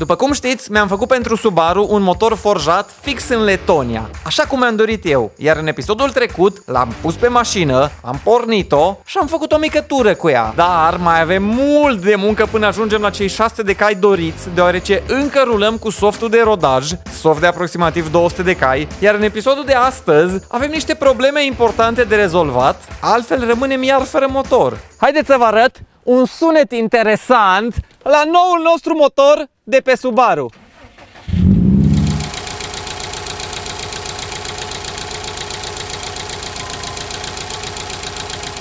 După cum știți, mi-am făcut pentru Subaru un motor forjat fix în Letonia, așa cum mi-am dorit eu, iar în episodul trecut l-am pus pe mașină, am pornit-o și am făcut o mică tură cu ea. Dar mai avem mult de muncă până ajungem la cei 600 de cai doriți, deoarece încă rulăm cu softul de rodaj, soft de aproximativ 200 de cai, iar în episodul de astăzi avem niște probleme importante de rezolvat, altfel rămânem iar fără motor. Haideți să vă arăt un sunet interesant la noul nostru motor de pe Subaru.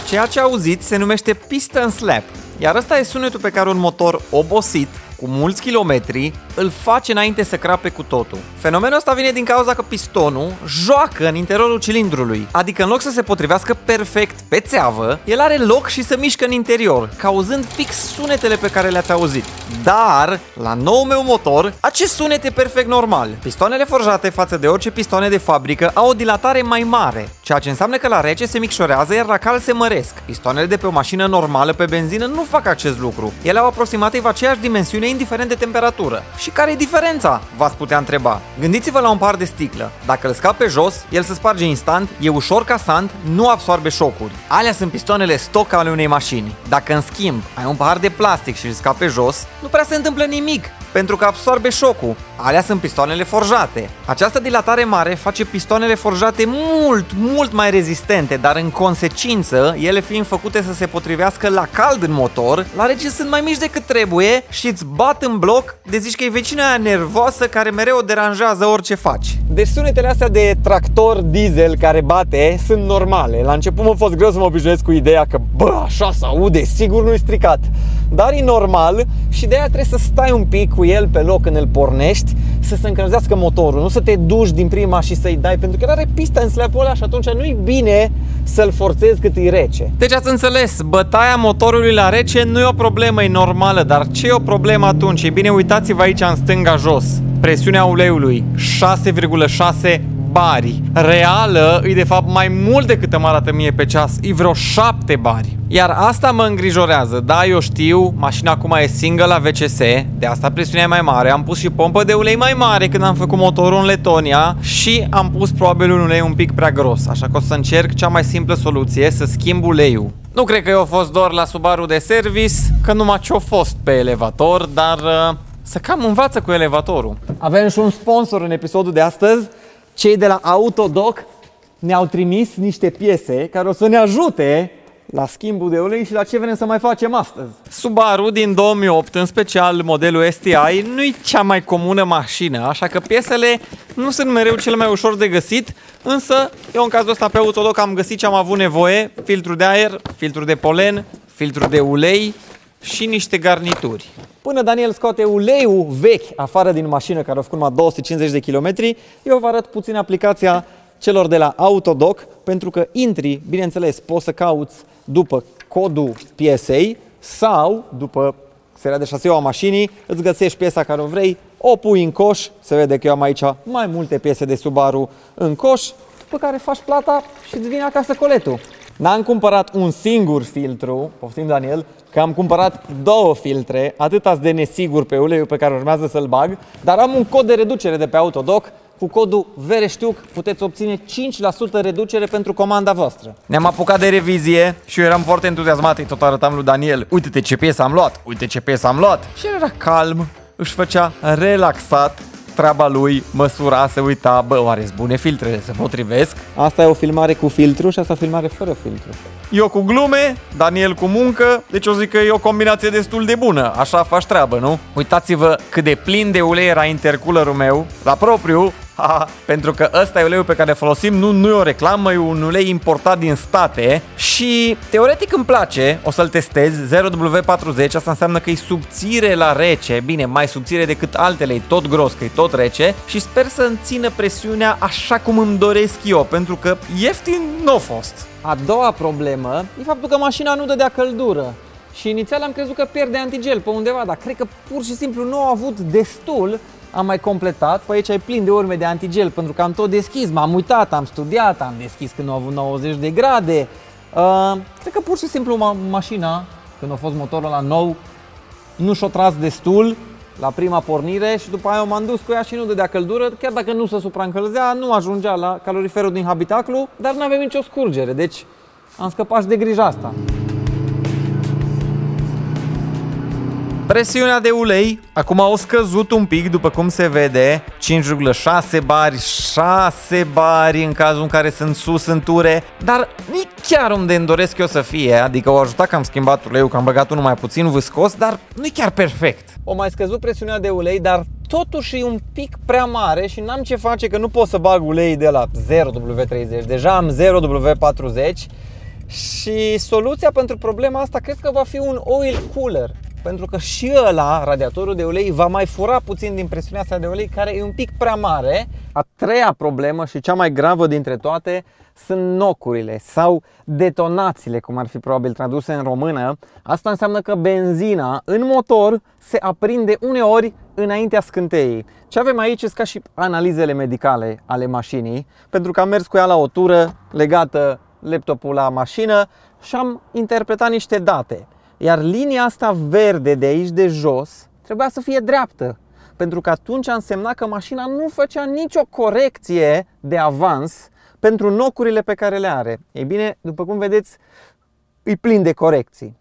Ceea ce auziți se numește piston slap, iar ăsta e sunetul pe care un motor obosit cu mulți kilometri, îl face înainte să crape cu totul. Fenomenul ăsta vine din cauza că pistonul joacă în interiorul cilindrului, adică în loc să se potrivească perfect pe țeavă, el are loc și să mișcă în interior, cauzând fix sunetele pe care le-ați auzit. Dar, la nou meu motor, acest sunet e perfect normal. Pistoanele forjate față de orice pistoane de fabrică au o dilatare mai mare, ceea ce înseamnă că la rece se micșorează, iar la cal se măresc. Pistoanele de pe o mașină normală pe benzină nu fac acest lucru. Ele au aproximativ aceeași dimensiune indiferent de temperatură. Și care e diferența? V-ați putea întreba. Gândiți-vă la un par de sticlă. Dacă îl scap pe jos, el se sparge instant, e ușor casant, nu absorbe șocuri. Alea sunt pistoanele stoc ale unei mașini. Dacă în schimb ai un pahar de plastic și îl scap pe jos, nu prea se întâmplă nimic pentru că absorbe șocul. Alea sunt pistoanele forjate. Această dilatare mare face pistoanele forjate mult, mult mai rezistente, dar în consecință, ele fiind făcute să se potrivească la cald în motor, la rece sunt mai mici decât trebuie și îți bat în bloc de zici că e vecina aia nervoasă care mereu o deranjează orice faci. Deci sunetele astea de tractor diesel care bate sunt normale. La început m-a fost greu să mă obișnuiesc cu ideea că, bă, așa se aude, sigur nu-i stricat. Dar e normal și de aia trebuie să stai un pic cu el pe loc când îl pornești, să se încălzească motorul, nu să te duci din prima și să-i dai, pentru că el are pista în slap ăla și atunci nu-i bine să-l forțezi cât e rece. Deci ați înțeles, bătaia motorului la rece nu e o problemă, e normală, dar ce e o problemă atunci? E bine, uitați-vă aici în stânga jos. Presiunea uleiului 6,6 bari. Reală e de fapt mai mult decât îmi arată mie pe ceas, e vreo 7 bari. Iar asta mă îngrijorează. Da, eu știu, mașina acum e single la VCS, de asta presiunea e mai mare. Am pus și pompă de ulei mai mare când am făcut motorul în Letonia și am pus probabil un ulei un pic prea gros, așa că o să încerc cea mai simplă soluție, să schimb uleiul. Nu cred că eu fost doar la Subaru de service, că numai ce-o fost pe elevator, dar uh, să cam învață cu elevatorul. Avem și un sponsor în episodul de astăzi, cei de la Autodoc ne-au trimis niște piese care o să ne ajute la schimbul de ulei și la ce vrem să mai facem astăzi. Subaru din 2008, în special modelul STI, nu e cea mai comună mașină, așa că piesele nu sunt mereu cele mai ușor de găsit, însă eu în cazul ăsta pe Autodoc am găsit ce am avut nevoie, filtru de aer, filtru de polen, filtru de ulei și niște garnituri. Până Daniel scoate uleiul vechi afară din mașină, care a făcut numai 250 de kilometri, eu vă arăt puțin aplicația celor de la Autodoc, pentru că intri, bineînțeles, poți să cauți după codul piesei sau după seria de șaseu a mașinii, îți găsești piesa care o vrei, o pui în coș, se vede că eu am aici mai multe piese de Subaru în coș, pe care faci plata și îți vine acasă coletul. N-am cumpărat un singur filtru, poftim Daniel, că am cumpărat două filtre, atât de nesigur pe uleiul pe care urmează să-l bag, dar am un cod de reducere de pe Autodoc, cu codul VEREștiuc puteți obține 5% reducere pentru comanda voastră. Ne-am apucat de revizie și eu eram foarte entuziasmat, îi tot arătam lui Daniel, uite-te ce piesă am luat, uite ce piesă am luat. Și el era calm, își făcea relaxat treaba lui, măsura, se uita, bă, oare bune filtrele, se potrivesc? Asta e o filmare cu filtru și asta o filmare fără filtru. Eu cu glume, Daniel cu muncă, deci o zic că e o combinație destul de bună, așa faci treabă, nu? Uitați-vă cât de plin de ulei era intercoolerul meu, la propriu, ha, pentru că ăsta e uleiul pe care îl folosim, nu, nu e o reclamă, e un ulei importat din state și teoretic îmi place, o să-l testez, 0W40, asta înseamnă că e subțire la rece, bine, mai subțire decât altele, e tot gros, că e tot rece și sper să îmi țină presiunea așa cum îmi doresc eu, pentru că ieftin nu a fost. A doua problemă e faptul că mașina nu dădea căldură. Și inițial am crezut că pierde antigel pe undeva, dar cred că pur și simplu nu au avut destul am mai completat, pe aici e plin de urme de antigel, pentru că am tot deschis, m-am uitat, am studiat, am deschis când au avut 90 de grade. Uh, cred că pur și simplu ma- mașina, când a fost motorul la nou, nu și-o tras destul la prima pornire și după aia m-am dus cu ea și nu dădea căldură, chiar dacă nu se supraîncălzea, nu ajungea la caloriferul din habitaclu, dar nu avem nicio scurgere, deci am scăpat și de grija asta. Presiunea de ulei acum au scăzut un pic după cum se vede 5,6 bari, 6 bari în cazul în care sunt sus în ture Dar nici chiar unde îmi doresc eu să fie Adică o ajutat că am schimbat uleiul, că am băgat unul mai puțin viscos Dar nu e chiar perfect. O mai scăzut presiunea de ulei, dar totuși e un pic prea mare și n-am ce face că nu pot să bag ulei de la 0W30 Deja am 0W40 și soluția pentru problema asta cred că va fi un oil cooler pentru că și ăla, radiatorul de ulei, va mai fura puțin din presiunea asta de ulei, care e un pic prea mare. A treia problemă și cea mai gravă dintre toate sunt nocurile sau detonațiile, cum ar fi probabil traduse în română. Asta înseamnă că benzina în motor se aprinde uneori înaintea scânteii. Ce avem aici este ca și analizele medicale ale mașinii, pentru că am mers cu ea la o tură legată laptopul la mașină și am interpretat niște date. Iar linia asta verde de aici de jos trebuia să fie dreaptă. Pentru că atunci a însemnat că mașina nu făcea nicio corecție de avans pentru nocurile pe care le are. Ei bine, după cum vedeți, îi plin de corecții.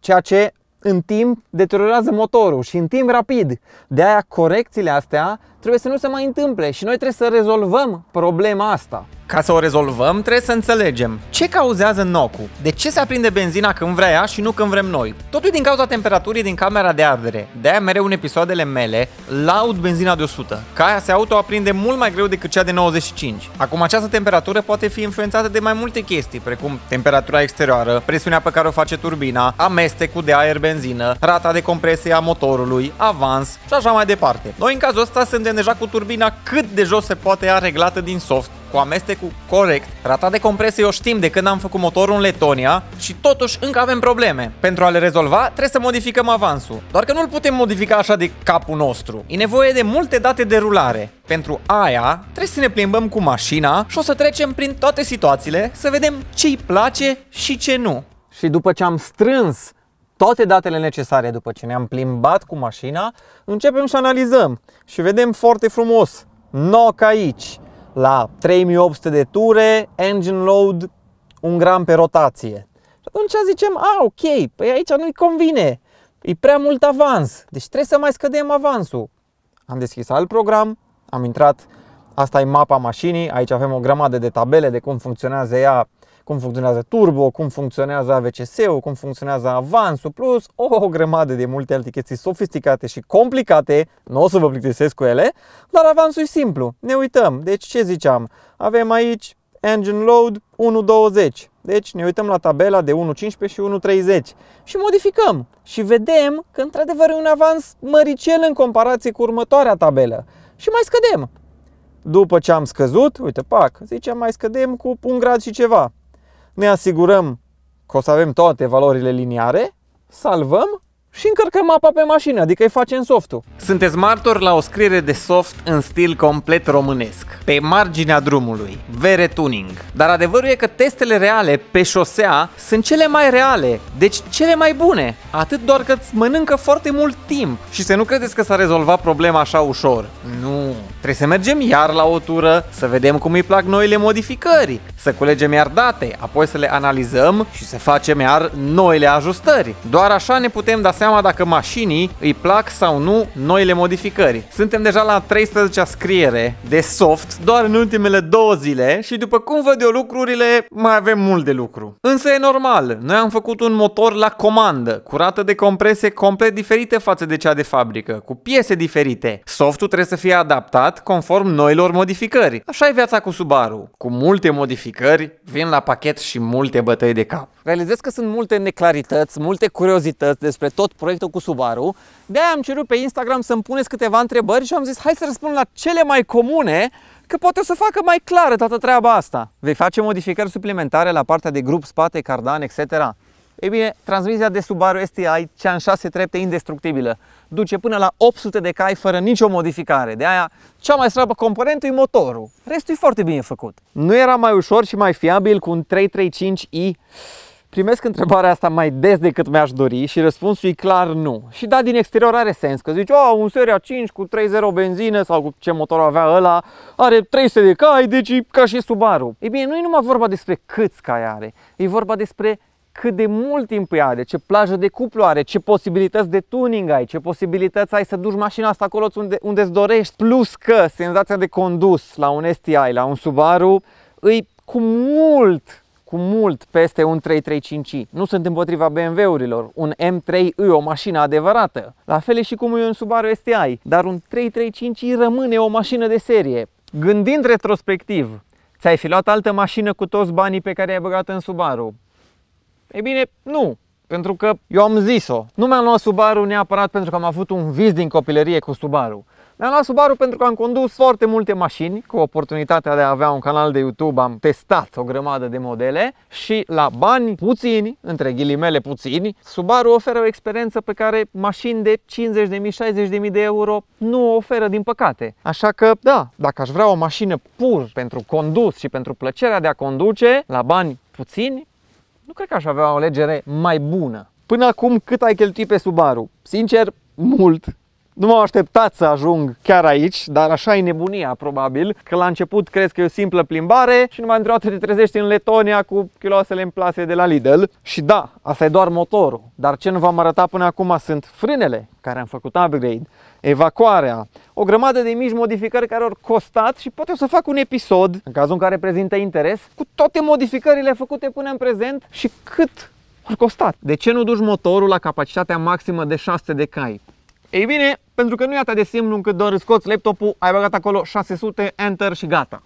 Ceea ce în timp deteriorează motorul și în timp rapid. De aia corecțiile astea trebuie să nu se mai întâmple și noi trebuie să rezolvăm problema asta. Ca să o rezolvăm, trebuie să înțelegem ce cauzează nocul, de ce se aprinde benzina când vrea ea și nu când vrem noi. Totul din cauza temperaturii din camera de ardere. De aia mereu în episoadele mele laud benzina de 100, ca aia se auto-aprinde mult mai greu decât cea de 95. Acum această temperatură poate fi influențată de mai multe chestii, precum temperatura exterioară, presiunea pe care o face turbina, amestecul de aer-benzină, rata de compresie a motorului, avans și așa mai departe. Noi în cazul ăsta suntem deja cu turbina cât de jos se poate ea reglată din soft cu amestecul corect, rata de compresie o știm de când am făcut motorul în Letonia și totuși încă avem probleme. Pentru a le rezolva, trebuie să modificăm avansul. Doar că nu-l putem modifica așa de capul nostru. E nevoie de multe date de rulare. Pentru aia, trebuie să ne plimbăm cu mașina și o să trecem prin toate situațiile să vedem ce îi place și ce nu. Și după ce am strâns toate datele necesare după ce ne-am plimbat cu mașina, începem să analizăm și vedem foarte frumos NOC aici, la 3800 de ture, engine load 1 gram pe rotație. Și atunci zicem, a, ok, păi aici nu-i convine, e prea mult avans, deci trebuie să mai scădem avansul. Am deschis alt program, am intrat, asta e mapa mașinii, aici avem o grămadă de tabele de cum funcționează ea cum funcționează turbo, cum funcționează AVCS-ul, cum funcționează avansul, plus o, o grămadă de multe alte chestii sofisticate și complicate, nu o să vă plictisesc cu ele, dar avansul e simplu. Ne uităm. Deci ce ziceam? Avem aici engine load 1.20. Deci ne uităm la tabela de 1.15 și 1.30 și modificăm și vedem că într-adevăr e un avans măricel în comparație cu următoarea tabelă și mai scădem. După ce am scăzut, uite, pac, zicem mai scădem cu un grad și ceva ne asigurăm că o să avem toate valorile liniare, salvăm și încărcăm apa pe mașină, adică îi facem softul. Sunteți martori la o scriere de soft în stil complet românesc, pe marginea drumului, vere tuning. Dar adevărul e că testele reale pe șosea sunt cele mai reale, deci cele mai bune. Atât doar că îți mănâncă foarte mult timp. Și să nu credeți că s-a rezolvat problema așa ușor. Nu. Trebuie să mergem iar la o tură, să vedem cum îi plac noile modificări, să culegem iar date, apoi să le analizăm și să facem iar noile ajustări. Doar așa ne putem da seama dacă mașinii îi plac sau nu noile modificări. Suntem deja la 13-a scriere de soft doar în ultimele două zile și după cum văd eu lucrurile, mai avem mult de lucru. Însă e normal, noi am făcut un motor la comandă, cu rată de compresie complet diferite față de cea de fabrică, cu piese diferite. Softul trebuie să fie adaptat conform noilor modificări. Așa e viața cu Subaru. Cu multe modificări, vin la pachet și multe bătăi de cap. Realizez că sunt multe neclarități, multe curiozități despre tot proiectul cu Subaru. De-aia am cerut pe Instagram să-mi puneți câteva întrebări și am zis hai să răspund la cele mai comune că poate o să facă mai clară toată treaba asta. Vei face modificări suplimentare la partea de grup, spate, cardan, etc. Ei bine, transmisia de Subaru STI, cea în 6 trepte indestructibilă, duce până la 800 de cai fără nicio modificare. De aia, cea mai slabă componentă e motorul. Restul e foarte bine făcut. Nu era mai ușor și mai fiabil cu un 335i Primesc întrebarea asta mai des decât mi-aș dori și răspunsul e clar nu. Și da, din exterior are sens, că zici, oh, un Seria 5 cu 3.0 benzină sau cu ce motor avea ăla, are 300 de cai, deci e ca și Subaru. Ei bine, nu e numai vorba despre câți cai are, e vorba despre cât de mult timp îi are, ce plajă de cuplu are, ce posibilități de tuning ai, ce posibilități ai să duci mașina asta acolo unde, unde îți dorești. Plus că senzația de condus la un STI, la un Subaru, îi cu mult, cu mult peste un 335i. Nu sunt împotriva BMW-urilor. Un M3i, o mașină adevărată. La fel e și cum e un Subaru STI. Dar un 335i rămâne o mașină de serie. Gândind retrospectiv, ți-ai fi luat altă mașină cu toți banii pe care i-ai băgat în Subaru? E bine, nu. Pentru că eu am zis-o. Nu mi-am luat Subaru neapărat pentru că am avut un vis din copilărie cu Subaru. Mi-am luat Subaru pentru că am condus foarte multe mașini, cu oportunitatea de a avea un canal de YouTube, am testat o grămadă de modele și la bani puțini, între ghilimele puțini, Subaru oferă o experiență pe care mașini de 50.000, 60.000 de euro nu o oferă, din păcate. Așa că, da, dacă aș vrea o mașină pur pentru condus și pentru plăcerea de a conduce, la bani puțini, nu cred că aș avea o alegere mai bună. Până acum, cât ai cheltuit pe Subaru? Sincer, mult. Nu m-am așteptat să ajung chiar aici, dar așa e nebunia probabil, că la început crezi că e o simplă plimbare și numai într-o dată te trezești în Letonia cu kiloasele în plase de la Lidl. Și da, asta e doar motorul, dar ce nu v-am arătat până acum sunt frânele care am făcut upgrade, evacuarea, o grămadă de mici modificări care au costat și poate o să fac un episod, în cazul în care prezintă interes, cu toate modificările făcute până în prezent și cât ar costat. De ce nu duci motorul la capacitatea maximă de 600 de cai? Ei bine, pentru că nu e atât de simplu încât doar scoți laptopul, ai băgat acolo 600, enter și gata.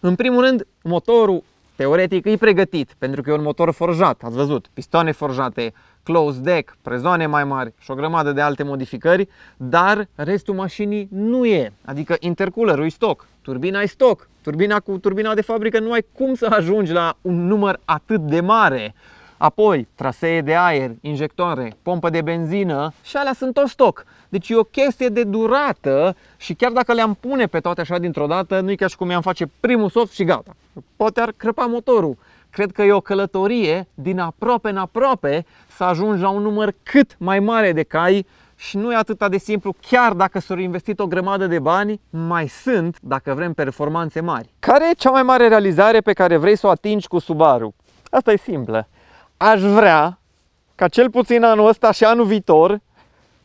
În primul rând, motorul teoretic e pregătit, pentru că e un motor forjat, ați văzut, pistoane forjate, close deck, prezoane mai mari și o grămadă de alte modificări, dar restul mașinii nu e, adică intercoolerul e stock, turbina e stock, turbina cu turbina de fabrică nu ai cum să ajungi la un număr atât de mare. Apoi, trasee de aer, injectoare, pompă de benzină și alea sunt tot stoc. Deci e o chestie de durată și chiar dacă le-am pune pe toate așa dintr-o dată, nu e ca și cum i-am face primul soft și gata. Poate ar crăpa motorul. Cred că e o călătorie din aproape în aproape să ajungi la un număr cât mai mare de cai și nu e atât de simplu, chiar dacă s-au investit o grămadă de bani, mai sunt, dacă vrem, performanțe mari. Care e cea mai mare realizare pe care vrei să o atingi cu Subaru? Asta e simplă. Aș vrea ca cel puțin anul ăsta și anul vitor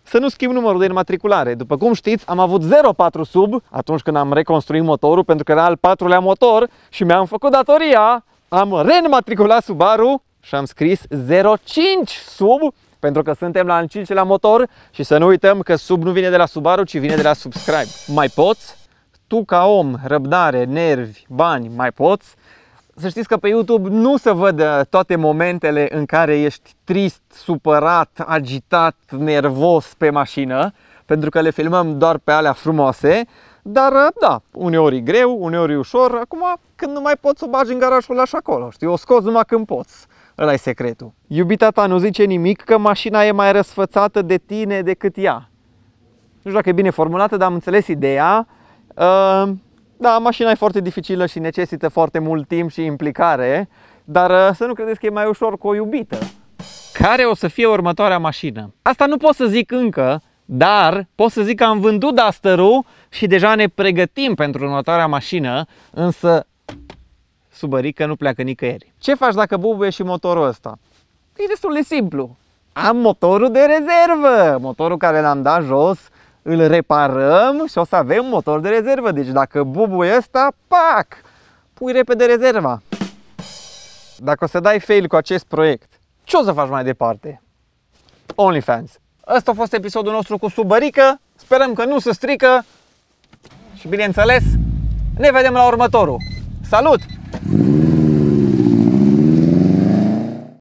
să nu schimb numărul de înmatriculare. După cum știți, am avut 04 sub atunci când am reconstruit motorul pentru că era al patrulea motor și mi-am făcut datoria, am reînmatriculat Subaru și am scris 05 sub pentru că suntem la al cincilea motor și să nu uităm că sub nu vine de la Subaru, ci vine de la subscribe. Mai poți? Tu ca om, răbdare, nervi, bani, mai poți? Să știți că pe YouTube nu se văd uh, toate momentele în care ești trist, supărat, agitat, nervos pe mașină, pentru că le filmăm doar pe alea frumoase, dar uh, da, uneori e greu, uneori e ușor, acum când nu mai poți să o bagi în garajul așa acolo, știi, o scoți numai când poți. Ăla e secretul. Iubita ta nu zice nimic că mașina e mai răsfățată de tine decât ea. Nu știu dacă e bine formulată, dar am înțeles ideea. Uh, da, mașina e foarte dificilă și necesită foarte mult timp și implicare, dar uh, să nu credeți că e mai ușor cu o iubită. Care o să fie următoarea mașină? Asta nu pot să zic încă, dar pot să zic că am vândut duster și deja ne pregătim pentru următoarea mașină, însă subărică nu pleacă nicăieri. Ce faci dacă bubuie și motorul ăsta? E destul de simplu. Am motorul de rezervă, motorul care l-am dat jos îl reparăm și o să avem motor de rezervă. Deci dacă bubuie ăsta, pac, pui repede rezerva. Dacă o să dai fail cu acest proiect, ce o să faci mai departe? OnlyFans. Ăsta a fost episodul nostru cu subărică. Sperăm că nu se strică și bineînțeles, ne vedem la următorul. Salut!